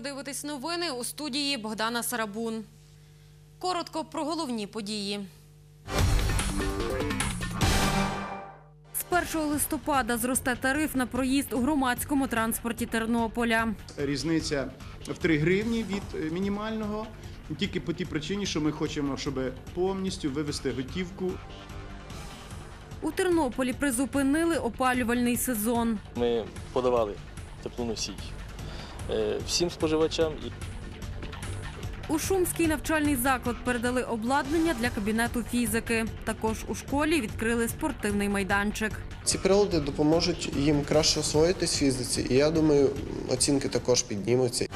Ви дивитесь новини у студії Богдана Сарабун. Коротко про головні події. З 1 листопада зросте тариф на проїзд у громадському транспорті Тернополя. Різниця в 3 гривні від е, мінімального. Тільки по тій причині, що ми хочемо, щоб повністю вивести готівку У Тернополі призупинили опалювальний сезон. Ми подавали теплоносій е, всім споживачам У Шумський навчальний заклад передали обладнання для кабінету фізики. Також у школі відкрили спортивний майданчик. Ці прилади допоможуть їм краще освоїтись фізиці, і я думаю, оцінки також піднімуться.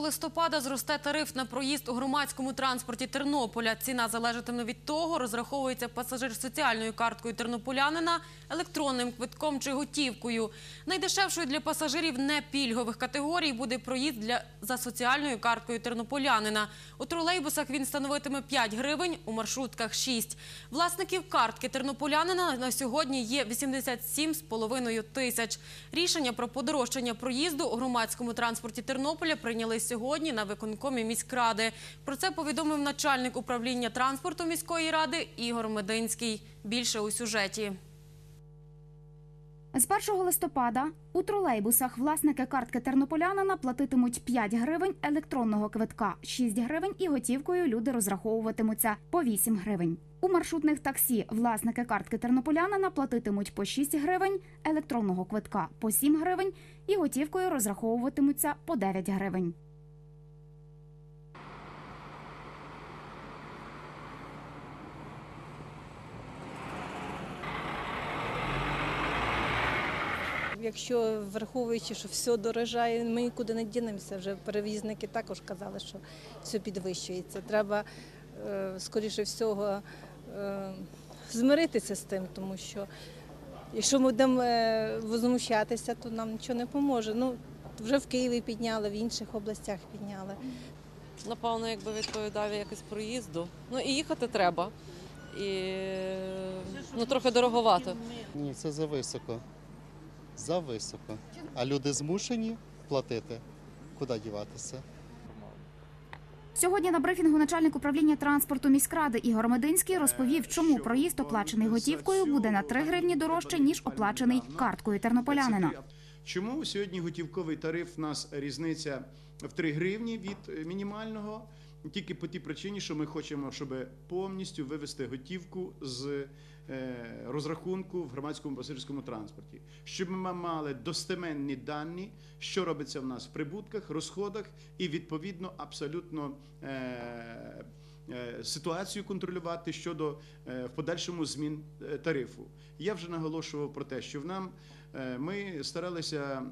Листопада зросте тариф на проїзд у громадському транспорті Тернополя. Ціна залежатиме від того, розраховується пасажир соціальною карткою тернополянина, електронним квитком чи готівкою. Найдешевшою для пасажирів непільгових категорій буде проїзд для за соціальною карткою тернополянина. У тролейбусах він становитиме 5 гривень, у маршрутках 6. Власників картки тернополянина на сьогодні є 87,5 тисяч. Рішення про подорожчання проїзду у громадському транспорті Тернополя прийняли сьогодні на виконкомі міськради. Про це повідомив начальник управління транспорту міської ради Ігор Мединський. Більше у сюжеті. З 1 листопада у тролейбусах власники картки тернополянина платитимуть 5 гривень електронного квитка, 6 гривень і готівкою люди розраховуватимуться по 8 гривень. У маршрутних таксі власники картки тернополянина платитимуть по 6 гривень, електронного квитка по 7 гривень і готівкою розраховуватимуться по 9 гривень. Якщо враховуючи, що все дорожає, ми нікуди не дінемося. Вже перевізники також казали, що все підвищується. Треба, е, скоріше всього, е, змиритися з тим, тому що якщо ми будемо е, возмущатися, то нам нічого не поможе. Ну, вже в Києві підняли, в інших областях підняли. напевно, якби відповідав якось проїзду. Ну і їхати треба. І ну, трохи дороговато. Ні, це зависоко. Зависоко. А люди змушені платити. Куди діватися? Сьогодні на брифінгу начальник управління транспорту міськради Ігор Мединський розповів, чому проїзд оплачений готівкою буде на 3 гривні дорожче ніж оплачений карткою тернополянина. Чому сьогодні готівковий тариф у нас різниця в 3 гривні від мінімального? Тільки по тій причині, що ми хочемо, щоб повністю вивести готівку з е, розрахунку в громадському пасажирському транспорті, щоб ми мали достеменні дані, що робиться в нас в прибутках, розходах, і відповідно абсолютно е, е, ситуацію контролювати щодо в подальшому змін тарифу. Я вже наголошував про те, що в нам ми старалися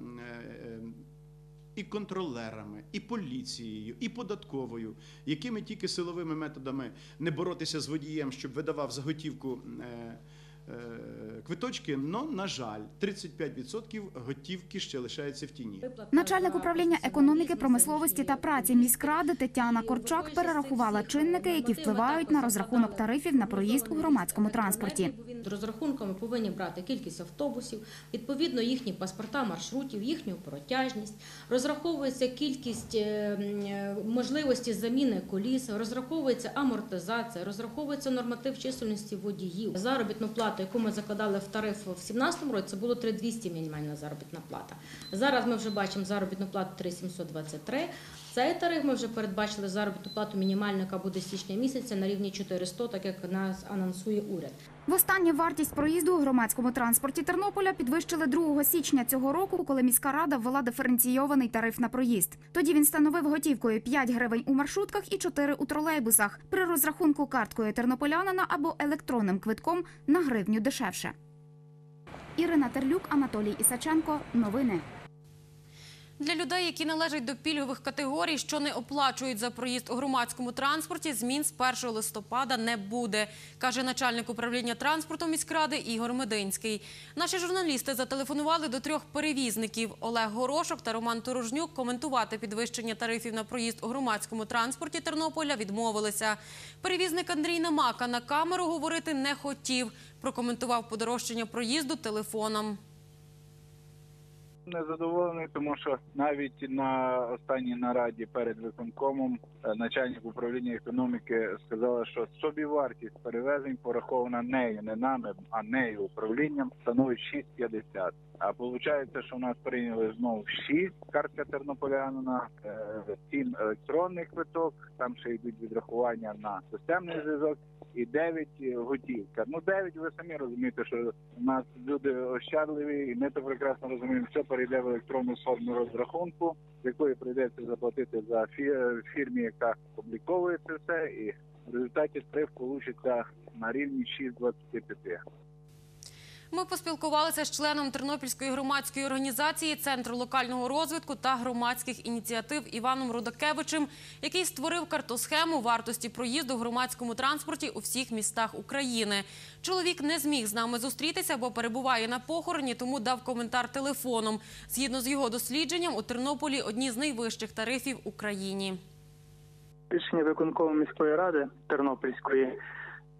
і контролерами, і поліцією, і податковою, якими тільки силовими методами не боротися з водієм, щоб видавав за готівку е, е, квиточки. Но на жаль, 35% готівки ще лишається в тіні. Начальник управління економіки, промисловості та праці міськради Тетяна Корчак перерахувала чинники, які впливають на розрахунок тарифів на проїзд у громадському транспорті. Розрахунками повинні брати кількість автобусів, відповідно їхні паспорта маршрутів, їхню протяжність, розраховується кількість е, е, можливості заміни коліс, розраховується амортизація, розраховується норматив чисельності водіїв. Заробітну плату, яку ми закладали в тариф в 2017 році, це було 3200 мінімальна заробітна плата. Зараз ми вже бачимо заробітну плату 3723. Цей тариф ми вже передбачили заробітну плату мінімальну, яка буде січня місяця на рівні 400, так як нас анонсує уряд. Востаннє вартість проїзду у громадському транспорті Тернополя підвищили 2 січня цього року, коли міська рада ввела диференційований тариф на проїзд. Тоді він становив готівкою 5 гривень у маршрутках і 4 у тролейбусах. При розрахунку карткою тернополянина або електронним квитком на гривню дешевше. Ірина Терлюк, Анатолій Ісаченко. Новини. Для людей, які належать до пільгових категорій, що не оплачують за проїзд у громадському транспорті, змін з 1 листопада не буде, каже начальник управління транспорту міськради Ігор Мединський. Наші журналісти зателефонували до трьох перевізників Олег Горошок та Роман Турожнюк. Коментувати підвищення тарифів на проїзд у громадському транспорті Тернополя відмовилися. Перевізник Андрій Намака на камеру говорити не хотів. Прокоментував подорожчання проїзду телефоном. Незадоволений, тому що навіть на останній нараді перед виконкомом е, начальник управління економіки сказала, що собівартість перевезень порахована нею, не нами, а нею управлінням становить 6,50. А виходить, що в нас прийняли знову 6 картка тернополянина, 7 електронний квиток, там ще йдуть відрахування на системний зв'язок і 9 готівка. Ну 9 ви самі розумієте, що у нас люди ощадливі, і ми то прекрасно розуміємо, все перейде в електронну форму розрахунку, з якої прийдеться заплатити за фірмі, яка обліковує це все, і в результаті тариф получиться на рівні 6,25. Ми поспілкувалися з членом Тернопільської громадської організації Центру локального розвитку та громадських ініціатив Іваном Рудакевичем, який створив картосхему вартості проїзду в громадському транспорті у всіх містах України. Чоловік не зміг з нами зустрітися, бо перебуває на похороні, тому дав коментар телефоном. Згідно з його дослідженням, у Тернополі одні з найвищих тарифів в Україні. Рішення виконкому міської ради Тернопільської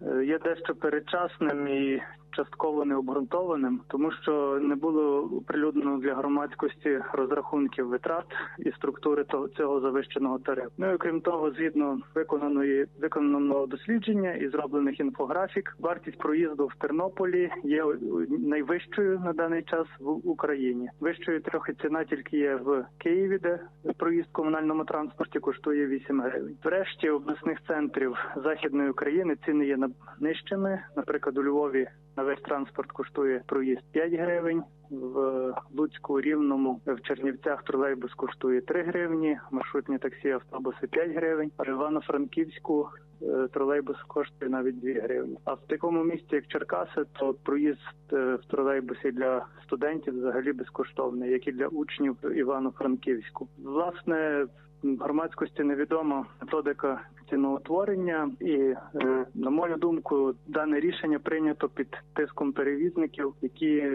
е, є дещо передчасним і частково необґрунтованим, тому що не було оприлюднено для громадськості розрахунків витрат і структури того- цього завищеного тарифу. Ну і окрім того, згідно виконаної виконаного дослідження і зроблених інфографік, вартість проїзду в Тернополі є найвищою на даний час в Україні. Вищою трохи ціна тільки є в Києві, де проїзд в комунальному транспорті коштує 8 гривень. Врешті обласних центрів західної України ціни є на- нижчими. Наприклад, у Львові на весь транспорт коштує проїзд 5 гривень. В Луцьку, Рівному, в Чернівцях тролейбус коштує 3 гривні, маршрутні таксі, автобуси 5 гривень, а в Івано-Франківську е, тролейбус коштує навіть 2 гривні. А в такому місті, як Черкаси, то проїзд е, в тролейбусі для студентів взагалі безкоштовний, як і для учнів Івано-Франківську. Власне, громадськості невідома методика ціноутворення, і е, на мою думку, дане рішення прийнято під тиском перевізників, які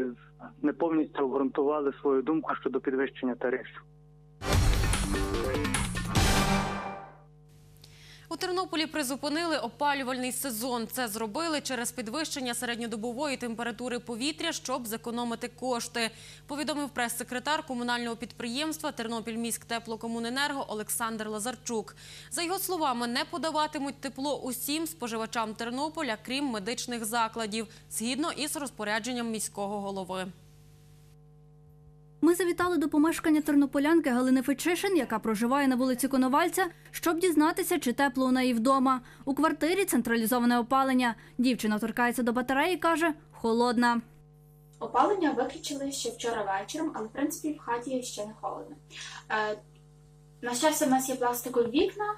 не повністю обґрунтували свою думку щодо підвищення тарифів. У Тернополі призупинили опалювальний сезон. Це зробили через підвищення середньодобової температури повітря, щоб зекономити кошти. Повідомив прес-секретар комунального підприємства Тернопільміськ теплокомуненерго Олександр Лазарчук. За його словами, не подаватимуть тепло усім споживачам Тернополя, крім медичних закладів, згідно із розпорядженням міського голови. Ми завітали до помешкання тернополянки Галини Фечишин, яка проживає на вулиці Коновальця, щоб дізнатися, чи тепло у неї вдома. У квартирі централізоване опалення. Дівчина торкається до батареї каже, холодна. Опалення виключили ще вчора вечором, але в принципі в хаті ще не холодно. Е, на щастя, в нас є пластикові вікна,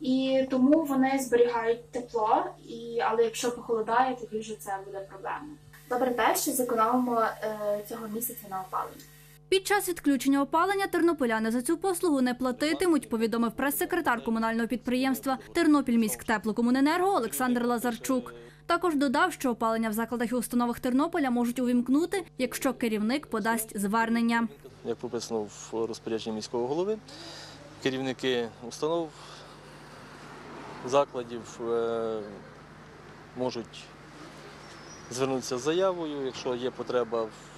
і тому вони зберігають тепло, і, але якщо похолодає, тоді вже це буде проблема. Добре те, що зекономимо е, цього місяця на опаленні. Під час відключення опалення тернополяни за цю послугу не платитимуть, повідомив прес-секретар комунального підприємства Тернопільміськ теплокомуненерго Олександр Лазарчук. Також додав, що опалення в закладах і установах Тернополя можуть увімкнути, якщо керівник подасть звернення. Як прописано в розпорядженні міського голови, керівники установ, закладів е, можуть звернутися з заявою, якщо є потреба в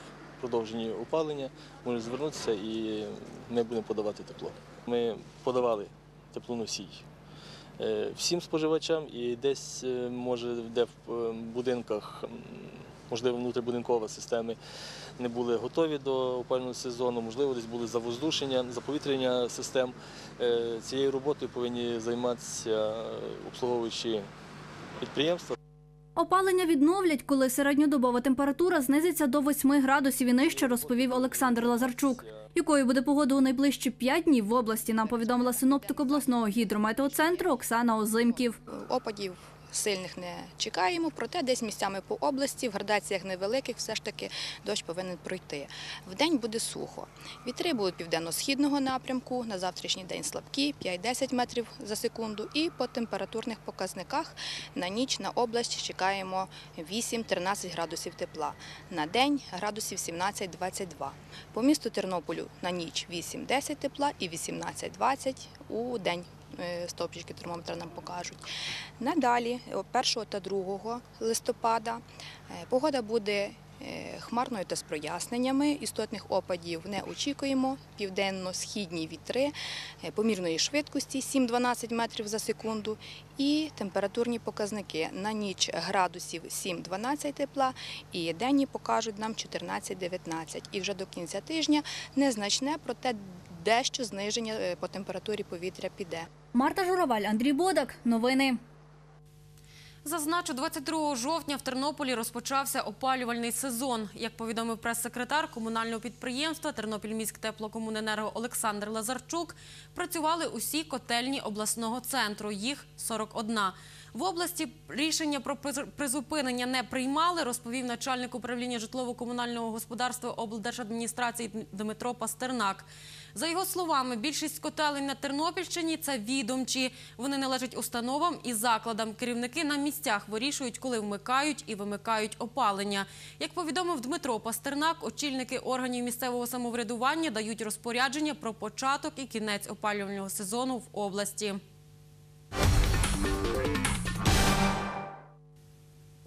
продовженні опалення, можуть звернутися і ми будемо подавати тепло. Ми подавали теплоносій е, всім споживачам і десь е, може де в е, будинках, можливо, внутрібудинкова системи не були готові до опалювального сезону, можливо, десь були завоздушення, заповітрення систем. Цією роботою повинні займатися обслуговуючі підприємства. Опалення відновлять, коли середньодобова температура знизиться до 8 градусів і нижче, розповів Олександр Лазарчук. Якою буде погода у найближчі 5 днів в області, нам повідомила синоптик обласного гідрометеоцентру Оксана Озимків. Опадів сильних не чекаємо, проте десь місцями по області, в градаціях невеликих, все ж таки дощ повинен пройти. Вдень буде сухо. Вітри будуть південно-східного напрямку, на завтрашній день слабкі, 5-10 метрів за секунду. І по температурних показниках на ніч на область чекаємо 8-13 градусів тепла. На день градусів 17-22. По місту Тернополю на ніч 8-10 тепла і 18-20 у день е, стопчики термометра нам покажуть. Надалі, 1 та 2 листопада, е, погода буде е, хмарною та з проясненнями. Істотних опадів не очікуємо. Південно-східні вітри е, помірної швидкості 7-12 метрів за секунду. І температурні показники на ніч градусів 7-12 тепла, і денні покажуть нам 14-19. І вже до кінця тижня незначне, проте дещо зниження е, по температурі повітря піде. Марта Журавель, Андрій Бодак. Новини. Зазначу, 22 жовтня в Тернополі розпочався опалювальний сезон. Як повідомив прес-секретар комунального підприємства Тернопільміськ теплокомуненерго Олександр Лазарчук, працювали усі котельні обласного центру. Їх 41. В області рішення про призупинення не приймали, розповів начальник управління житлово-комунального господарства облдержадміністрації Дмитро Пастернак. За його словами, більшість котелень на Тернопільщині це відомчі. Вони належать установам і закладам. Керівники на місцях вирішують, коли вмикають і вимикають опалення. Як повідомив Дмитро Пастернак, очільники органів місцевого самоврядування дають розпорядження про початок і кінець опалювального сезону в області.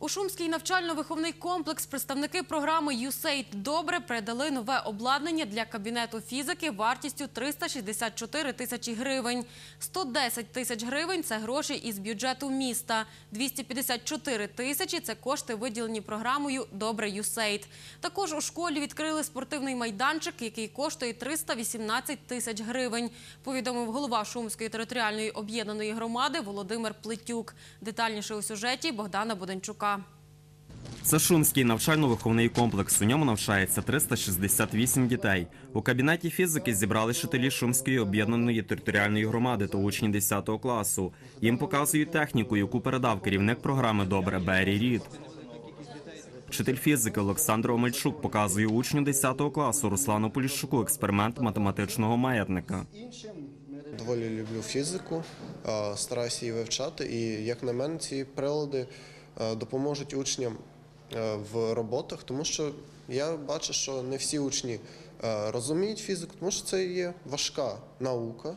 У Шумський навчально-виховний комплекс представники програми «ЮСЕЙД Добре передали нове обладнання для кабінету фізики вартістю 364 тисячі гривень. 110 тисяч гривень – це гроші із бюджету міста. 254 тисячі – це кошти, виділені програмою «Добре ЮСЕЙД». Також у школі відкрили спортивний майданчик, який коштує 318 тисяч гривень, повідомив голова Шумської територіальної об'єднаної громади Володимир Плетюк. Детальніше у сюжеті Богдана Буденчука. Це Шумський навчально-виховний комплекс. У ньому навчається 368 дітей. У кабінеті фізики зібрали вчителі Шумської об'єднаної територіальної громади та учні 10 класу. Їм показують техніку, яку передав керівник програми Добре Беррі Рід. Вчитель фізики Олександр Омельчук показує учню 10 класу Руслану Поліщуку експеримент математичного маятника. Доволі люблю фізику, стараюся її вивчати, і як на мене, ці прилади допоможуть учням в роботах, тому що я бачу, що не всі учні е, розуміють фізику, тому що це є важка наука.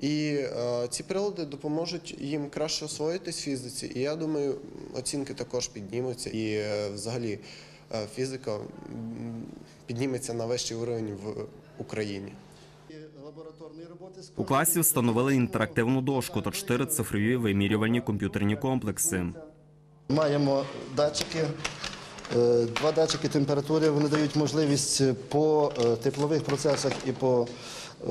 І е, ці прилади допоможуть їм краще освоїтись фізиці. І я думаю, оцінки також піднімуться. І е, взагалі е, фізика підніметься на вищий уровень в Україні. У класі встановили інтерактивну дошку та чотири цифрові вимірювальні комп'ютерні комплекси. Маємо датчики, е, два датчики температури. Вони дають можливість по е, теплових процесах і по е,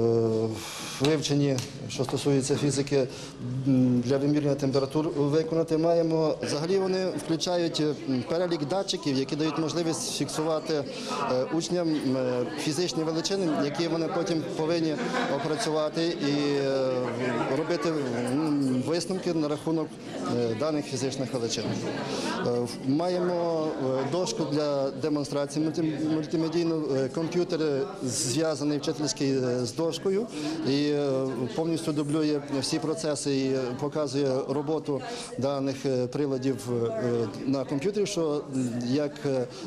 вивченні, що стосується фізики, для вимірювання температур виконати. Маємо взагалі вони включають е, перелік датчиків, які дають можливість фіксувати е, учням фізичні величини, які вони потім повинні опрацювати і робити висновки на рахунок даних фізичних величин. Маємо дошку для демонстрації мульти- мультимедійну, комп'ютер зв'язаний вчительський з дошкою і е, повністю дублює всі процеси і показує роботу даних е, приладів е, на комп'ютері, що як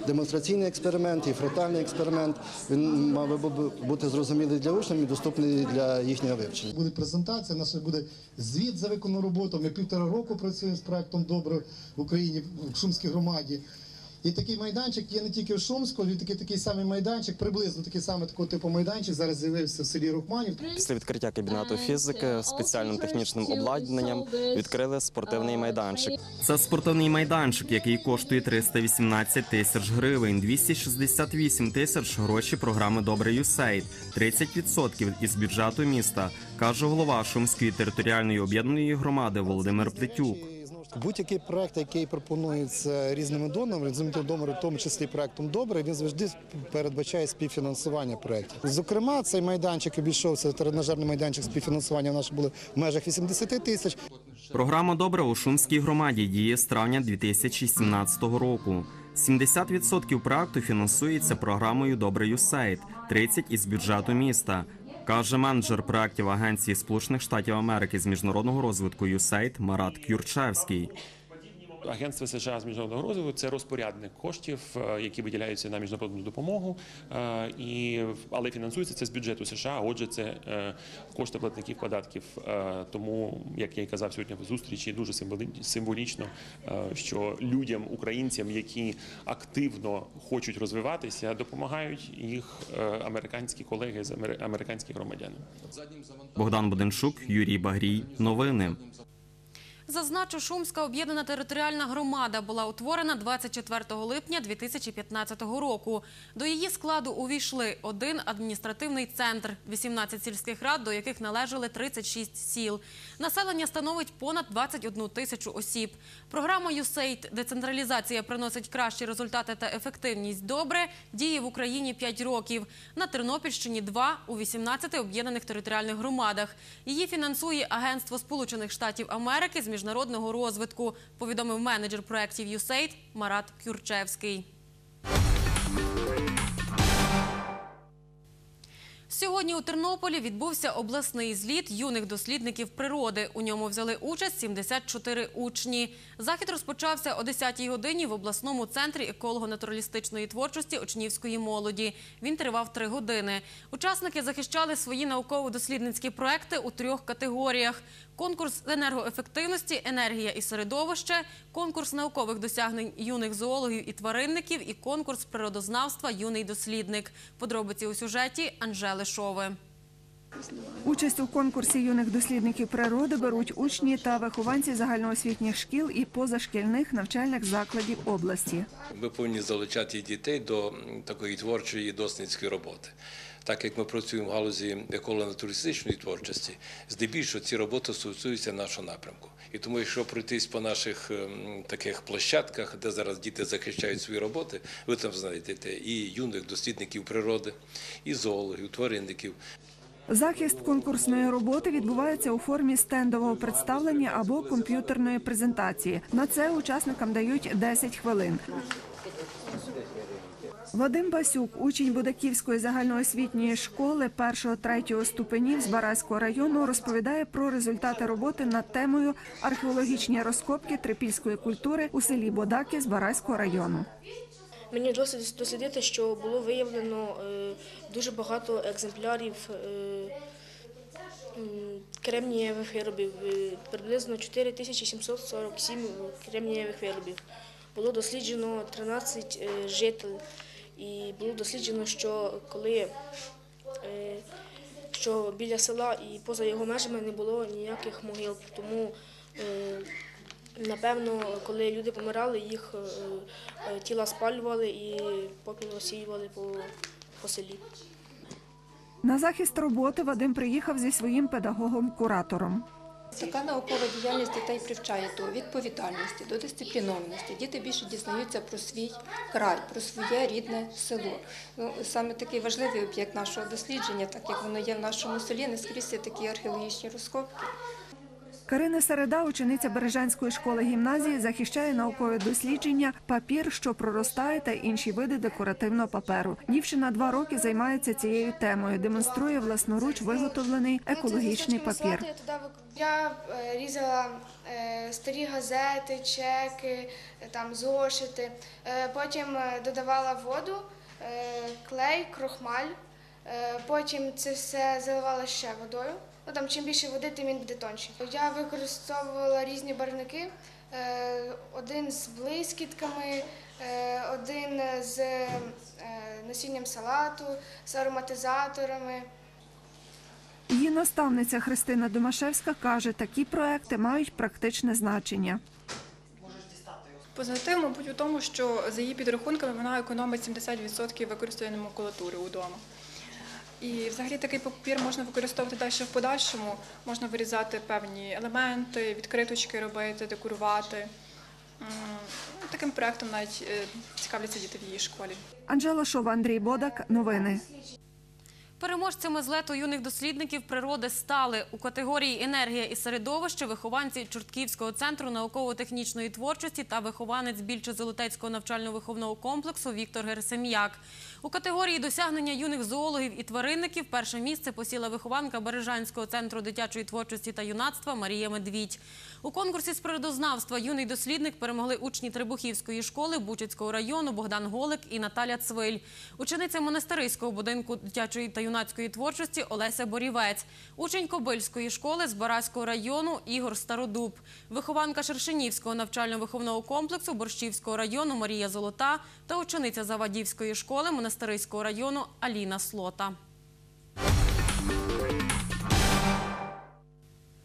демонстраційний експеримент і фронтальний експеримент він мав би бути зрозумілий для учнів і доступний для їхнього вивчення. Буде презентація, наш буде звіт за виконану роботу. Ми півтора року працюємо з проектом Добре в Україні в Шумській громаді. І такий майданчик є не тільки в Шумську, він такий такий самий майданчик, приблизно такий самий такого типу майданчик. Зараз з'явився в селі Рухманів. Після відкриття кабінету фізики спеціальним технічним обладнанням відкрили спортивний майданчик. Це спортивний майданчик, який коштує 318 тисяч гривень, 268 тисяч гроші програми Добре ЮСЕЙД, 30% із бюджету міста, каже голова Шумської територіальної об'єднаної громади Володимир Плетюк. Будь-який проект, який пропонується різними донорами, різними донорами, в тому числі проектом добре, він завжди передбачає співфінансування проєктів. Зокрема, цей майданчик обійшовся тренажерний майданчик співфінансування. У нас були в межах 80 тисяч. Програма Добре у Шумській громаді діє з травня 2017 року. 70% проекту фінансується програмою Добре ЮСЕЙД, 30% із бюджету міста. Каже менеджер проєктів Агенції Сполучених Штатів Америки з міжнародного розвитку USAID Марат Кюрчевський. Агентство США з міжнародного розвитку це розпорядник коштів, е, які виділяються на міжнародну допомогу, е, і але фінансується це з бюджету США. Отже, це е, кошти платників податків. Тому, як я й казав сьогодні в зустрічі, дуже символічно, що людям, українцям, які активно хочуть розвиватися, допомагають їх американські колеги з амер- американські громадяни. Богдан Буденшук, Юрій Багрій. Новини. Зазначу, Шумська об'єднана територіальна громада була утворена 24 липня 2015 року. До її складу увійшли один адміністративний центр, 18 сільських рад, до яких належали 36 сіл. Населення становить понад 21 тисячу осіб. Програма «ЮСЕЙД. Децентралізація приносить кращі результати та ефективність добре діє в Україні 5 років. На Тернопільщині – 2, у 18 об'єднаних територіальних громадах. Її фінансує Агентство Сполучених Штатів Америки з міжнародного розвитку, повідомив менеджер проєктів USAID Марат Кюрчевський. Сьогодні у Тернополі відбувся обласний зліт юних дослідників природи. У ньому взяли участь 74 учні. Захід розпочався о 10-й годині в обласному центрі еколого-натуралістичної творчості учнівської молоді. Він тривав три години. Учасники захищали свої науково-дослідницькі проекти у трьох категоріях: конкурс енергоефективності, енергія і середовище, конкурс наукових досягнень юних зоологів і тваринників і конкурс природознавства Юний дослідник. Подробиці у сюжеті Анжели Шови. Участь у конкурсі юних дослідників природи беруть учні та вихованці загальноосвітніх шкіл і позашкільних навчальних закладів області. Ми повинні залучати дітей до такої творчої дослідницької роботи. Так як ми працюємо в галузі еколого-натуристичної творчості, здебільшого ці роботи стосуються нашого напрямку. І тому, якщо пройтись по наших ем, таких площадках, де зараз діти захищають свої роботи, ви там знайдете і юних дослідників природи, і зоологів, тваринників. Захист конкурсної роботи відбувається у формі стендового представлення або комп'ютерної презентації. На це учасникам дають 10 хвилин. Вадим Басюк, учень Будаківської загальноосвітньої школи 1-3 ступенів з Бараського району, розповідає про результати роботи над темою археологічні розкопки трипільської культури у селі Бодаки з Бараського району. Мені досить дослідити, що було виявлено е, дуже багато екземплярів е, кремнієвих виробів, е, приблизно 4747 кремнієвих виробів. Було досліджено 13 е, жителів, і було досліджено, що коли е, що біля села і поза його межами не було ніяких могил. Тому е, Напевно, коли люди помирали, їх е, тіла спалювали і попіл розсіювали по, по селі. На захист роботи Вадим приїхав зі своїм педагогом-куратором. Така наукова діяльність дітей привчає до відповідальності, до дисциплінованості. Діти більше дізнаються про свій край, про своє рідне село. Ну, саме такий важливий об'єкт нашого дослідження, так як воно є в нашому селі, не скрізь є такі археологічні розкопки. Карина Середа, учениця Бережанської школи гімназії, захищає наукове дослідження папір, що проростає, та інші види декоративного паперу. Дівчина два роки займається цією темою, демонструє власноруч виготовлений екологічний папір. Я е, різала е, старі газети, чеки, е, там зошити. Потім додавала воду, клей, крохмаль. Потім це все заливала ще водою. Ну, там, чим більше води, тим він буде тонший. Я використовувала різні барвники. Е, Один з блискітками, е, один з е, насінням салату, з ароматизаторами. Її наставниця Христина Домашевська каже, такі проекти мають практичне значення. Позитив, мабуть, у тому, що за її підрахунками вона економить 70% використаної макулатури удома. І взагалі такий папір можна використовувати далі в подальшому. Можна вирізати певні елементи, відкриточки робити, декорувати. Таким проектом навіть е, цікавляться діти в її школі. Анжела Шова, Андрій Бодак. Новини. Переможцями злету юних дослідників природи стали у категорії енергія і середовище вихованці Чортківського центру науково-технічної творчості та вихованець Більче-Золотецького навчально-виховного комплексу Віктор Герсем'як. У категорії досягнення юних зоологів і тваринників перше місце посіла вихованка Бережанського центру дитячої творчості та юнацтва Марія Медвідь. У конкурсі з природознавства юний дослідник перемогли учні Трибухівської школи Бучицького району Богдан Голик і Наталя Цвиль. Учениця монастириського будинку дитячої та юнацької творчості Олеся Борівець. Учень Кобильської школи з Бараського району Ігор Стародуб. Вихованка Шершенівського навчально-виховного комплексу Борщівського району Марія Золота та учениця Завадівської школи монастириського району Аліна Слота.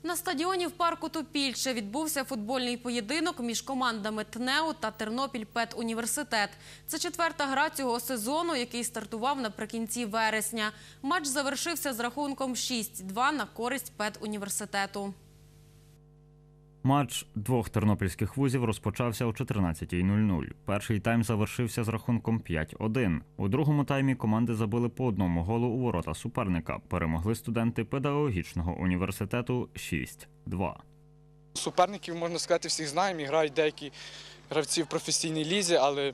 На стадіоні в парку Топільче відбувся футбольний поєдинок між командами ТНЕУ та Тернопіль Педуніверситет. Це четверта гра цього сезону, який стартував наприкінці вересня. Матч завершився з рахунком 6-2 на користь Педуніверситету. Матч двох тернопільських вузів розпочався о 14.00. Перший тайм завершився з рахунком 5-1. У другому таймі команди забили по одному голу у ворота суперника. Перемогли студенти педагогічного університету 6-2. Суперників, можна сказати, всіх знаємо. І грають деякі гравці в професійній лізі, але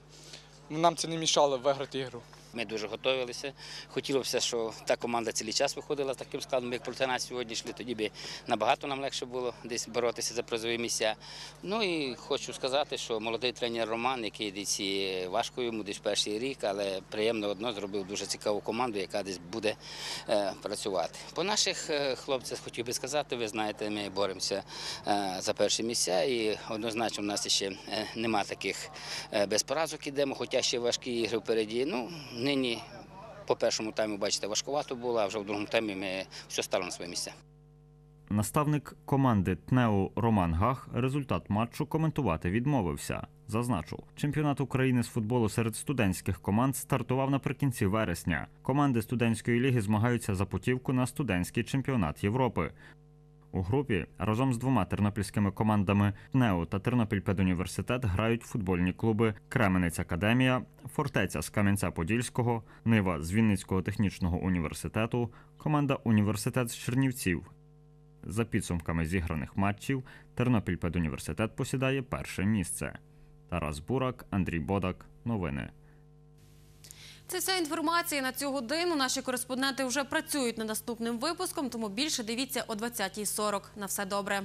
нам це не мішало виграти ігру. Ми дуже готувалися. Хотілося, що та команда цілий час виходила таким складом, як проти нас сьогодні йшли. Тоді би набагато нам легше було десь боротися за призові місця. Ну і хочу сказати, що молодий тренер Роман, який десь важко йому десь перший рік, але приємно одно зробив дуже цікаву команду, яка десь буде е, працювати. По наших е, хлопцях хотів би сказати, ви знаєте, ми боремося е, за перші місця, і однозначно в нас ще нема таких без поразок ідемо, хоча ще важкі ігри впереді. Ну, нині по першому тайму, бачите, важкувато було, а вже в другому таймі ми все стало на свої місця. Наставник команди ТНЕУ Роман Гах результат матчу коментувати відмовився. Зазначу, чемпіонат України з футболу серед студентських команд стартував наприкінці вересня. Команди студентської ліги змагаються за путівку на студентський чемпіонат Європи. У групі разом з двома тернопільськими командами ТНЕУ та Тернопіль Педуніверситет грають футбольні клуби Кременець Академія, Фортеця з Кам'янця-Подільського, Нива з Вінницького технічного університету, команда Університет з Чернівців. За підсумками зіграних матчів, Тернопіль Педуніверситет посідає перше місце. Тарас Бурак, Андрій Бодак. Новини. Це вся інформація на цю годину. Наші кореспонденти вже працюють над наступним випуском, тому більше дивіться о 20.40. На все добре.